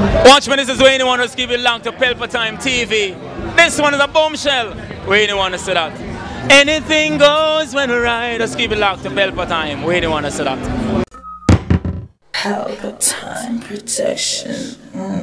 Watchmen, this is where anyone who's keeping long to Pelpa Time TV. This one is a bombshell. Where anyone to see that? Anything goes when we ride. Let's keep it locked to Pelpa Time. Where anyone to see that? Pelpa Time protection. Mm.